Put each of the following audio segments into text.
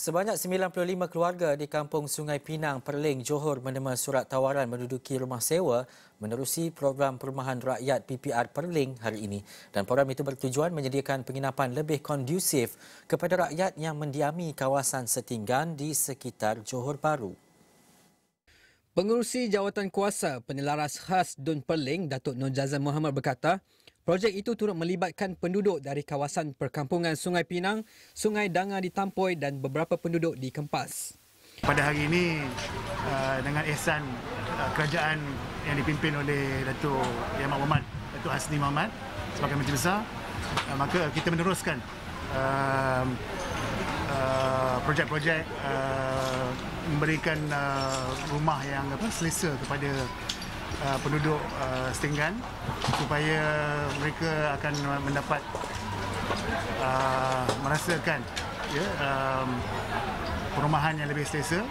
Sebanyak 95 keluarga di kampung Sungai Pinang, Perling, Johor menerima surat tawaran menduduki rumah sewa menerusi program perumahan rakyat PPR Perling hari ini. Dan program itu bertujuan menyediakan penginapan lebih kondusif kepada rakyat yang mendiami kawasan setinggan di sekitar Johor Baru. Pengurusi Jawatan Kuasa Penyelaras Khas Dun Perling, Datuk Nur Jazan Muhammad berkata, Projek itu turut melibatkan penduduk dari kawasan perkampungan Sungai Pinang, Sungai Danga di Tampoi dan beberapa penduduk di Kempas. Pada hari ini, uh, dengan ihsan uh, kerajaan yang dipimpin oleh Datuk Yang Muhammad, Datuk Hasni Muhammad sebagai Menteri Besar, uh, maka kita meneruskan projek-projek memberikan rumah yang selesa kepada uh, penduduk uh, Setinggan supaya mereka akan mendapat uh, merasakan ya, um, perumahan yang lebih selesa.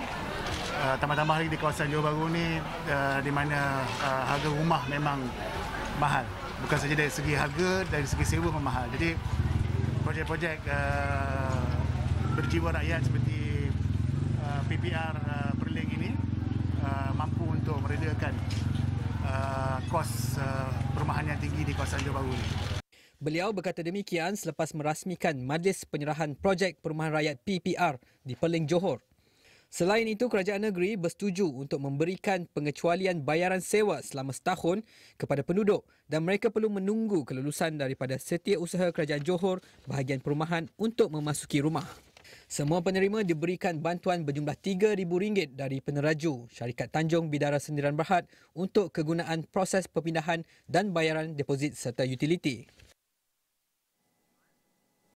Uh, tambah-tambah lagi di kawasan Johor Bahru ni uh, di mana uh, harga rumah memang mahal. Bukan saja dari segi harga, dari segi sewa pun mahal. Jadi projek-projek uh, berjiwa rakyat seperti uh, PPR uh, Perling ini uh, mampu untuk meredakan Johor Bahru Beliau berkata demikian selepas merasmikan majlis penyerahan projek perumahan rakyat PPR di Perling Johor. Selain itu, kerajaan negeri bersetuju untuk memberikan pengecualian bayaran sewa selama setahun kepada penduduk dan mereka perlu menunggu kelulusan daripada setiausaha kerajaan Johor bahagian perumahan untuk memasuki rumah. Semua penerima diberikan bantuan berjumlah RM3,000 dari peneraju Syarikat Tanjung Bidara Sendiran Berhad untuk kegunaan proses perpindahan dan bayaran deposit serta utiliti.